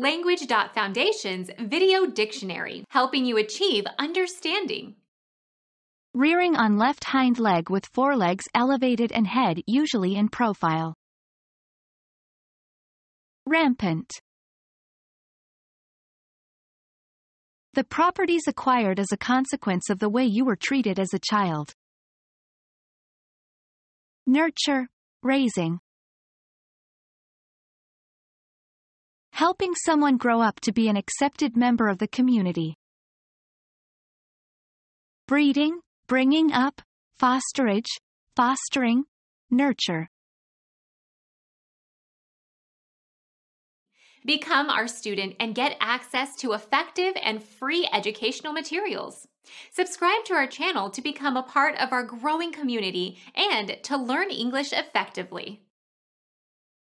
Language.Foundation's Video Dictionary, helping you achieve understanding. Rearing on left hind leg with forelegs elevated and head usually in profile. Rampant. The properties acquired as a consequence of the way you were treated as a child. Nurture, raising. Helping someone grow up to be an accepted member of the community. Breeding, bringing up, fosterage, fostering, nurture. Become our student and get access to effective and free educational materials. Subscribe to our channel to become a part of our growing community and to learn English effectively.